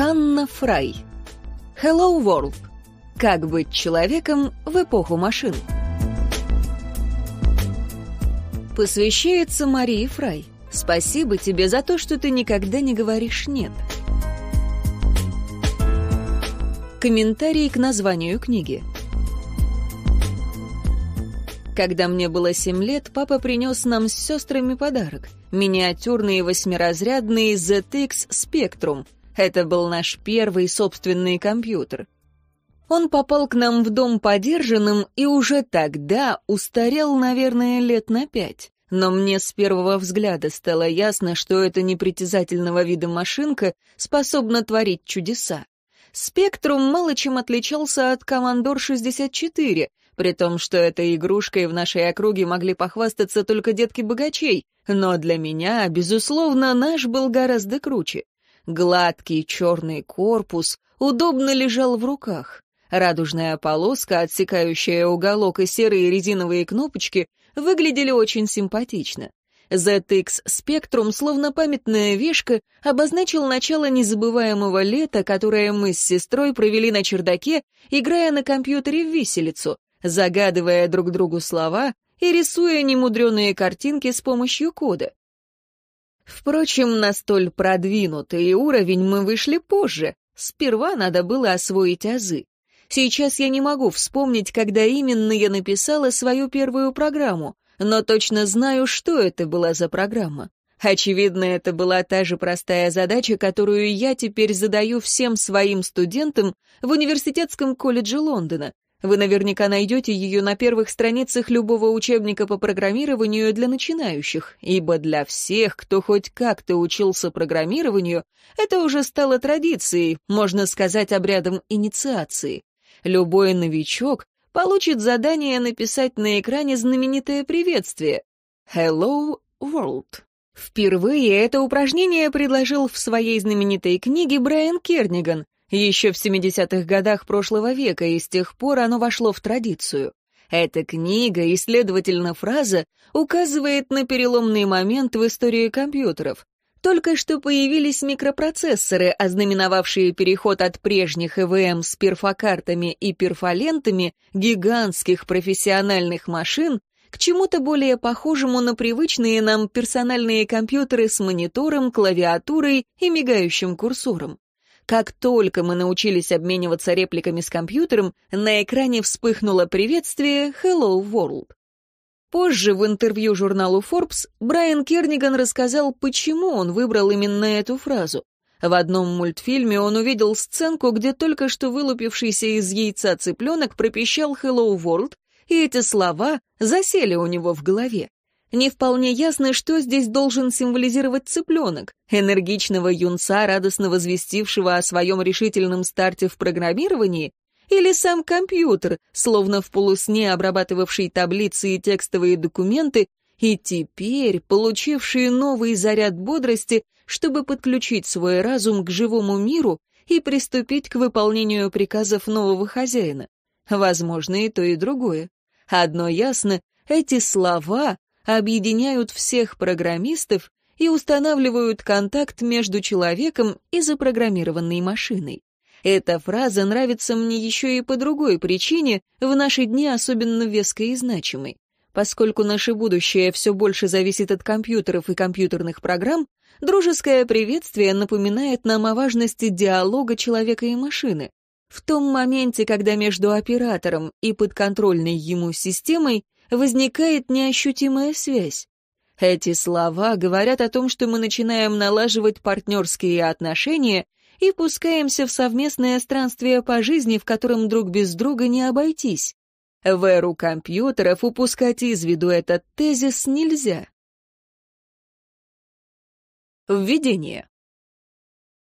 Ханна Фрай. Hello World. Как быть человеком в эпоху машин. Посвящается Марии Фрай. Спасибо тебе за то, что ты никогда не говоришь «нет». Комментарий к названию книги. Когда мне было семь лет, папа принес нам с сестрами подарок — миниатюрный восьмиразрядный ZX Spectrum. Это был наш первый собственный компьютер. Он попал к нам в дом подержанным и уже тогда устарел, наверное, лет на пять. Но мне с первого взгляда стало ясно, что эта непритязательного вида машинка способна творить чудеса. Спектрум мало чем отличался от Командор 64, при том, что этой игрушкой в нашей округе могли похвастаться только детки богачей, но для меня, безусловно, наш был гораздо круче. Гладкий черный корпус удобно лежал в руках. Радужная полоска, отсекающая уголок и серые резиновые кнопочки выглядели очень симпатично. ZX Spectrum, словно памятная вешка, обозначил начало незабываемого лета, которое мы с сестрой провели на чердаке, играя на компьютере в виселицу, загадывая друг другу слова и рисуя немудреные картинки с помощью кода. Впрочем, на столь продвинутый уровень мы вышли позже. Сперва надо было освоить азы. Сейчас я не могу вспомнить, когда именно я написала свою первую программу, но точно знаю, что это была за программа. Очевидно, это была та же простая задача, которую я теперь задаю всем своим студентам в университетском колледже Лондона, вы наверняка найдете ее на первых страницах любого учебника по программированию для начинающих, ибо для всех, кто хоть как-то учился программированию, это уже стало традицией, можно сказать, обрядом инициации. Любой новичок получит задание написать на экране знаменитое приветствие «Hello World». Впервые это упражнение предложил в своей знаменитой книге Брайан Керниган, еще в 70-х годах прошлого века, и с тех пор оно вошло в традицию. Эта книга и, следовательно, фраза указывает на переломный момент в истории компьютеров. Только что появились микропроцессоры, ознаменовавшие переход от прежних ЭВМ с перфокартами и перфолентами гигантских профессиональных машин к чему-то более похожему на привычные нам персональные компьютеры с монитором, клавиатурой и мигающим курсором. Как только мы научились обмениваться репликами с компьютером, на экране вспыхнуло приветствие «Hello World». Позже в интервью журналу Forbes Брайан Керниган рассказал, почему он выбрал именно эту фразу. В одном мультфильме он увидел сценку, где только что вылупившийся из яйца цыпленок пропищал «Hello World», и эти слова засели у него в голове. Не вполне ясно, что здесь должен символизировать цыпленок, энергичного юнца, радостно возвестившего о своем решительном старте в программировании, или сам компьютер, словно в полусне обрабатывавший таблицы и текстовые документы, и теперь получивший новый заряд бодрости, чтобы подключить свой разум к живому миру и приступить к выполнению приказов нового хозяина. Возможно, и то, и другое. Одно ясно, эти слова объединяют всех программистов и устанавливают контакт между человеком и запрограммированной машиной. Эта фраза нравится мне еще и по другой причине, в наши дни особенно веской и значимой. Поскольку наше будущее все больше зависит от компьютеров и компьютерных программ, дружеское приветствие напоминает нам о важности диалога человека и машины. В том моменте, когда между оператором и подконтрольной ему системой возникает неощутимая связь. Эти слова говорят о том, что мы начинаем налаживать партнерские отношения и пускаемся в совместное странствие по жизни, в котором друг без друга не обойтись. В эру компьютеров упускать из виду этот тезис нельзя. Введение.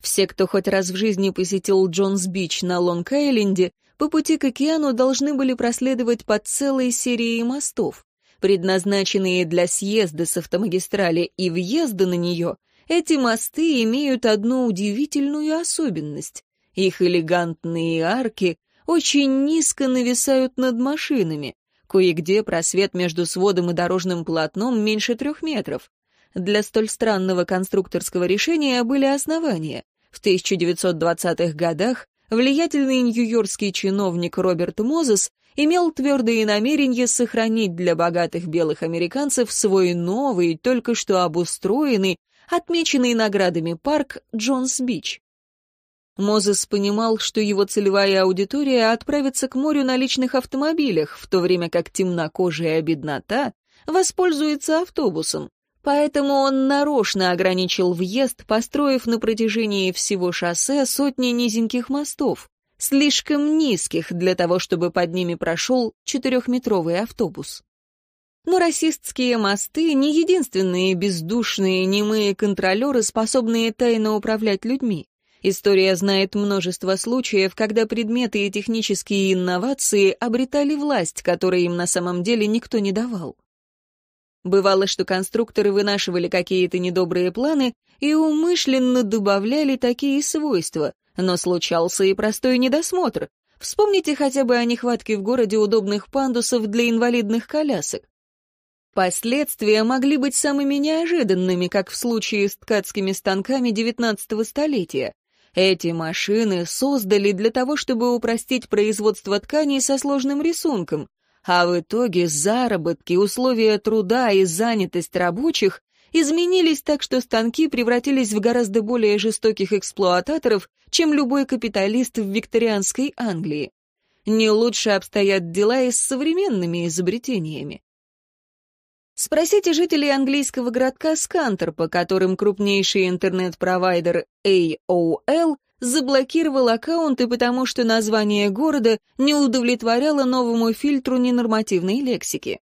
Все, кто хоть раз в жизни посетил Джонс-Бич на Лонг-Айленде, по пути к океану должны были проследовать по целой серии мостов. Предназначенные для съезда с автомагистрали и въезда на нее, эти мосты имеют одну удивительную особенность. Их элегантные арки очень низко нависают над машинами. Кое-где просвет между сводом и дорожным полотном меньше трех метров. Для столь странного конструкторского решения были основания. В В 1920-х годах влиятельный нью-йоркский чиновник Роберт Мозес имел твердые намерения сохранить для богатых белых американцев свой новый, только что обустроенный, отмеченный наградами парк Джонс-Бич. Мозес понимал, что его целевая аудитория отправится к морю на личных автомобилях, в то время как темнокожая беднота воспользуется автобусом. Поэтому он нарочно ограничил въезд, построив на протяжении всего шоссе сотни низеньких мостов, слишком низких для того, чтобы под ними прошел четырехметровый автобус. Но расистские мосты — не единственные бездушные немые контролеры, способные тайно управлять людьми. История знает множество случаев, когда предметы и технические инновации обретали власть, которой им на самом деле никто не давал. Бывало, что конструкторы вынашивали какие-то недобрые планы и умышленно добавляли такие свойства, но случался и простой недосмотр. Вспомните хотя бы о нехватке в городе удобных пандусов для инвалидных колясок. Последствия могли быть самыми неожиданными, как в случае с ткацкими станками XIX столетия. Эти машины создали для того, чтобы упростить производство тканей со сложным рисунком, а в итоге заработки, условия труда и занятость рабочих изменились так, что станки превратились в гораздо более жестоких эксплуататоров, чем любой капиталист в викторианской Англии. Не лучше обстоят дела и с современными изобретениями. Спросите жителей английского городка Скантер, по которым крупнейший интернет-провайдер AOL заблокировал аккаунты, потому что название города не удовлетворяло новому фильтру ненормативной лексики.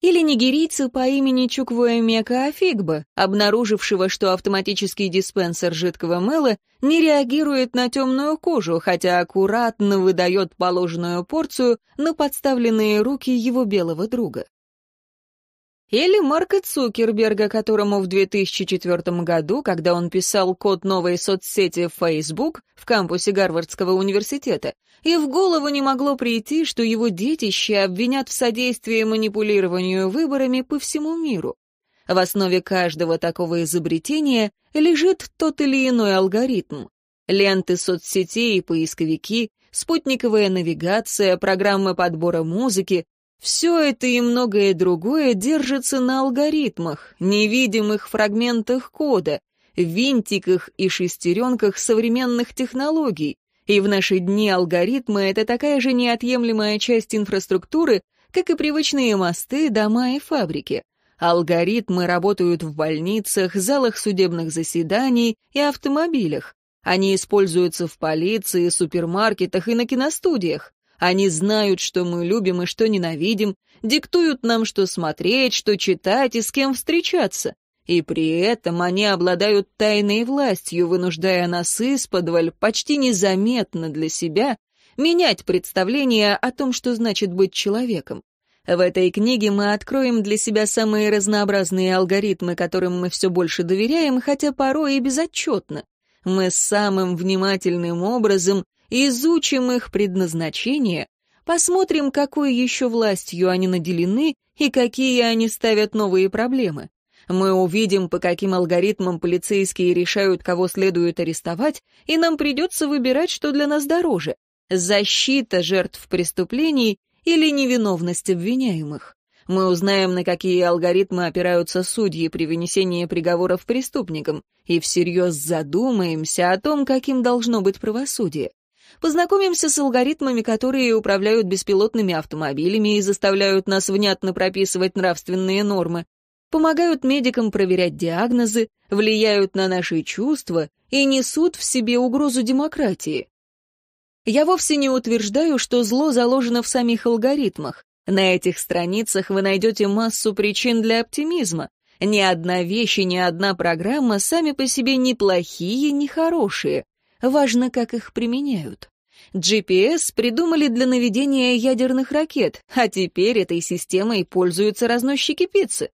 Или нигерийца по имени Чуквуэмека Афигба, обнаружившего, что автоматический диспенсер жидкого мыла не реагирует на темную кожу, хотя аккуратно выдает положенную порцию на подставленные руки его белого друга. Или Марка Цукерберга, которому в 2004 году, когда он писал код новой соцсети Facebook в кампусе Гарвардского университета, и в голову не могло прийти, что его детище обвинят в содействии манипулированию выборами по всему миру. В основе каждого такого изобретения лежит тот или иной алгоритм. Ленты соцсетей и поисковики, спутниковая навигация, программы подбора музыки, все это и многое другое держится на алгоритмах, невидимых фрагментах кода, винтиках и шестеренках современных технологий. И в наши дни алгоритмы — это такая же неотъемлемая часть инфраструктуры, как и привычные мосты, дома и фабрики. Алгоритмы работают в больницах, залах судебных заседаний и автомобилях. Они используются в полиции, супермаркетах и на киностудиях. Они знают, что мы любим и что ненавидим, диктуют нам, что смотреть, что читать и с кем встречаться. И при этом они обладают тайной властью, вынуждая нас исподволь, почти незаметно для себя, менять представление о том, что значит быть человеком. В этой книге мы откроем для себя самые разнообразные алгоритмы, которым мы все больше доверяем, хотя порой и безотчетно. Мы самым внимательным образом изучим их предназначение, посмотрим, какой еще властью они наделены и какие они ставят новые проблемы. Мы увидим, по каким алгоритмам полицейские решают, кого следует арестовать, и нам придется выбирать, что для нас дороже — защита жертв преступлений или невиновность обвиняемых. Мы узнаем, на какие алгоритмы опираются судьи при вынесении приговоров преступникам, и всерьез задумаемся о том, каким должно быть правосудие. Познакомимся с алгоритмами, которые управляют беспилотными автомобилями и заставляют нас внятно прописывать нравственные нормы, помогают медикам проверять диагнозы, влияют на наши чувства и несут в себе угрозу демократии. Я вовсе не утверждаю, что зло заложено в самих алгоритмах. На этих страницах вы найдете массу причин для оптимизма. Ни одна вещь и ни одна программа сами по себе ни плохие, ни хорошие. Важно, как их применяют. GPS придумали для наведения ядерных ракет, а теперь этой системой пользуются разносчики пиццы.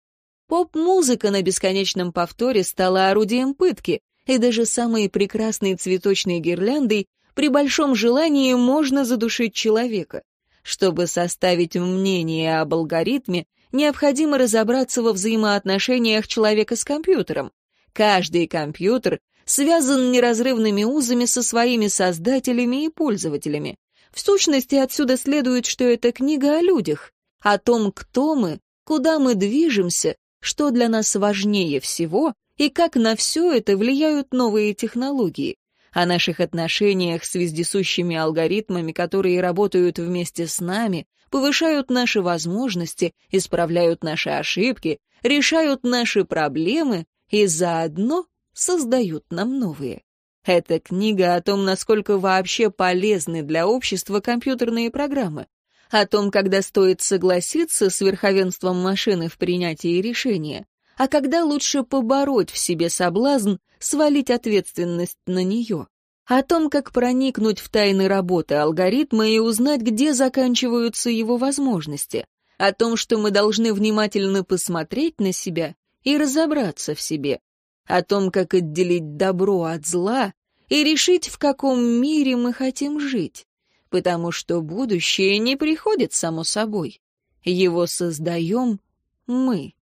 Поп-музыка на бесконечном повторе стала орудием пытки, и даже самой прекрасной цветочной гирляндой при большом желании можно задушить человека. Чтобы составить мнение об алгоритме, необходимо разобраться во взаимоотношениях человека с компьютером. Каждый компьютер связан неразрывными узами со своими создателями и пользователями. В сущности, отсюда следует, что это книга о людях, о том, кто мы, куда мы движемся, что для нас важнее всего и как на все это влияют новые технологии, о наших отношениях с вездесущими алгоритмами, которые работают вместе с нами, повышают наши возможности, исправляют наши ошибки, решают наши проблемы и заодно создают нам новые. Это книга о том, насколько вообще полезны для общества компьютерные программы, о том, когда стоит согласиться с верховенством машины в принятии решения, а когда лучше побороть в себе соблазн, свалить ответственность на нее, о том, как проникнуть в тайны работы алгоритма и узнать, где заканчиваются его возможности, о том, что мы должны внимательно посмотреть на себя и разобраться в себе, о том, как отделить добро от зла и решить, в каком мире мы хотим жить, потому что будущее не приходит само собой. Его создаем мы.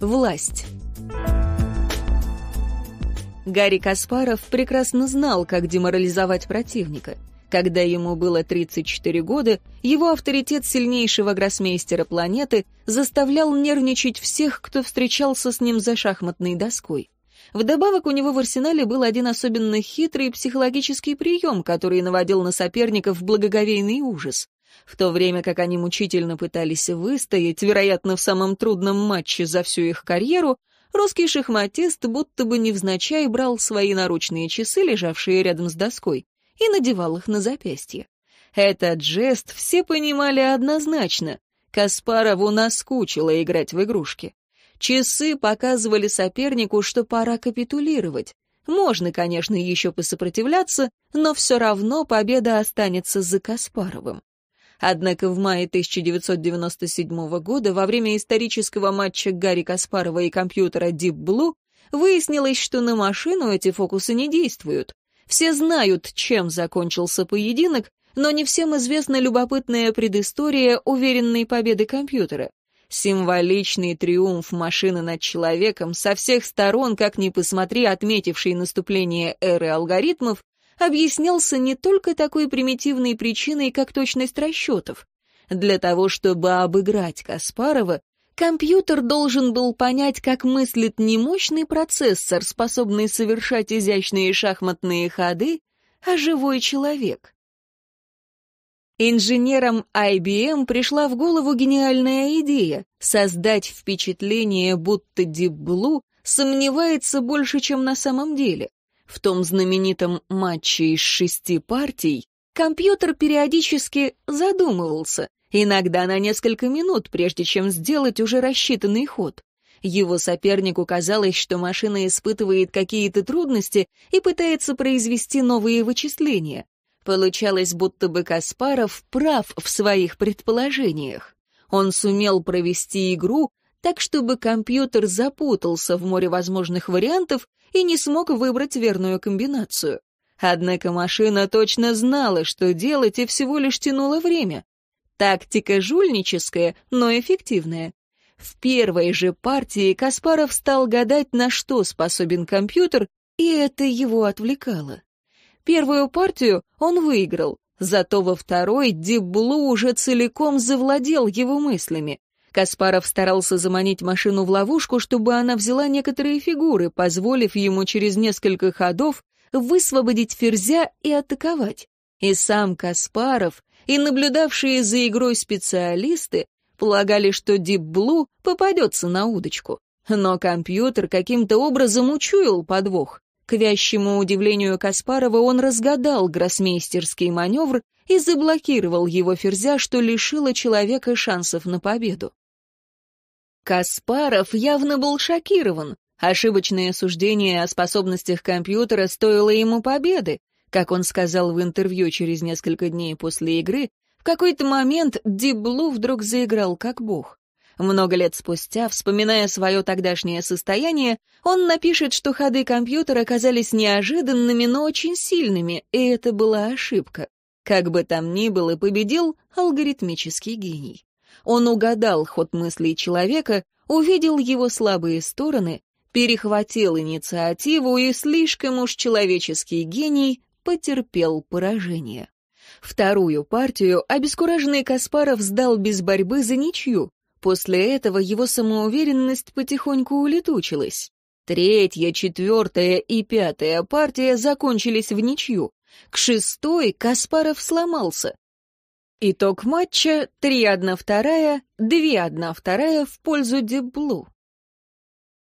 Власть Гарри Каспаров прекрасно знал, как деморализовать противника. Когда ему было 34 года, его авторитет сильнейшего гроссмейстера планеты заставлял нервничать всех, кто встречался с ним за шахматной доской. Вдобавок у него в арсенале был один особенно хитрый психологический прием, который наводил на соперников благоговейный ужас. В то время как они мучительно пытались выстоять, вероятно, в самом трудном матче за всю их карьеру, русский шахматист будто бы невзначай брал свои наручные часы, лежавшие рядом с доской, и надевал их на запястье. Этот жест все понимали однозначно. Каспарову наскучило играть в игрушки. Часы показывали сопернику, что пора капитулировать. Можно, конечно, еще посопротивляться, но все равно победа останется за Каспаровым. Однако в мае 1997 года во время исторического матча Гарри Каспарова и компьютера Deep Blue выяснилось, что на машину эти фокусы не действуют. Все знают, чем закончился поединок, но не всем известна любопытная предыстория уверенной победы компьютера. Символичный триумф машины над человеком со всех сторон, как ни посмотри, отметивший наступление эры алгоритмов, объяснялся не только такой примитивной причиной, как точность расчетов. Для того, чтобы обыграть Каспарова, компьютер должен был понять, как мыслит не мощный процессор, способный совершать изящные шахматные ходы, а живой человек. Инженерам IBM пришла в голову гениальная идея — создать впечатление, будто Deep Blue сомневается больше, чем на самом деле. В том знаменитом матче из шести партий компьютер периодически задумывался, иногда на несколько минут, прежде чем сделать уже рассчитанный ход. Его сопернику казалось, что машина испытывает какие-то трудности и пытается произвести новые вычисления. Получалось, будто бы Каспаров прав в своих предположениях. Он сумел провести игру так, чтобы компьютер запутался в море возможных вариантов и не смог выбрать верную комбинацию. Однако машина точно знала, что делать, и всего лишь тянула время. Тактика жульническая, но эффективная. В первой же партии Каспаров стал гадать, на что способен компьютер, и это его отвлекало. Первую партию он выиграл, зато во второй Дибблу уже целиком завладел его мыслями. Каспаров старался заманить машину в ловушку, чтобы она взяла некоторые фигуры, позволив ему через несколько ходов высвободить ферзя и атаковать. И сам Каспаров, и наблюдавшие за игрой специалисты полагали, что Дипблу попадется на удочку. Но компьютер каким-то образом учуял подвох. К вящему удивлению Каспарова он разгадал гроссмейстерский маневр и заблокировал его ферзя, что лишило человека шансов на победу. Каспаров явно был шокирован. Ошибочное суждение о способностях компьютера стоило ему победы. Как он сказал в интервью через несколько дней после игры, в какой-то момент Диблу вдруг заиграл как бог. Много лет спустя, вспоминая свое тогдашнее состояние, он напишет, что ходы компьютера оказались неожиданными, но очень сильными, и это была ошибка. Как бы там ни было, победил алгоритмический гений. Он угадал ход мыслей человека, увидел его слабые стороны, перехватил инициативу и слишком уж человеческий гений потерпел поражение. Вторую партию обескураженный Каспаров сдал без борьбы за ничью. После этого его самоуверенность потихоньку улетучилась. Третья, четвертая и пятая партия закончились в ничью. К шестой Каспаров сломался. Итог матча 3-1-2, 2-1-2 в пользу Деблу.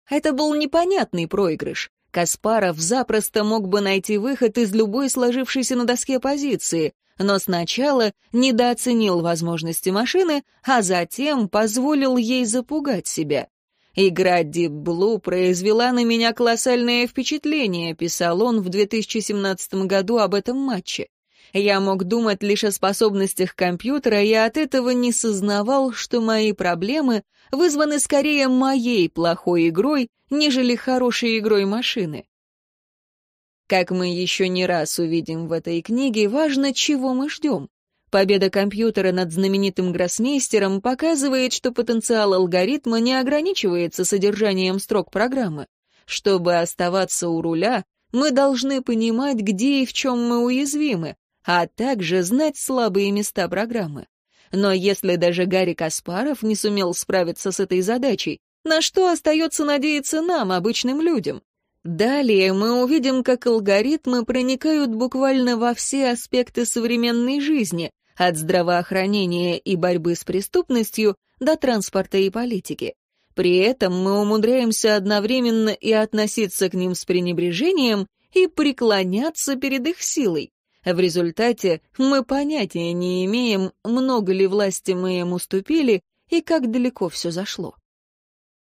Это был непонятный проигрыш. Каспаров запросто мог бы найти выход из любой сложившейся на доске позиции, но сначала недооценил возможности машины, а затем позволил ей запугать себя. «Игра Deep Blue произвела на меня колоссальное впечатление», писал он в 2017 году об этом матче. Я мог думать лишь о способностях компьютера и от этого не сознавал, что мои проблемы вызваны скорее моей плохой игрой, нежели хорошей игрой машины. Как мы еще не раз увидим в этой книге, важно, чего мы ждем. Победа компьютера над знаменитым гроссмейстером показывает, что потенциал алгоритма не ограничивается содержанием строк программы. Чтобы оставаться у руля, мы должны понимать, где и в чем мы уязвимы, а также знать слабые места программы. Но если даже Гарри Каспаров не сумел справиться с этой задачей, на что остается надеяться нам, обычным людям? Далее мы увидим, как алгоритмы проникают буквально во все аспекты современной жизни, от здравоохранения и борьбы с преступностью до транспорта и политики. При этом мы умудряемся одновременно и относиться к ним с пренебрежением, и преклоняться перед их силой. В результате мы понятия не имеем, много ли власти мы им уступили и как далеко все зашло.